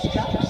Stop.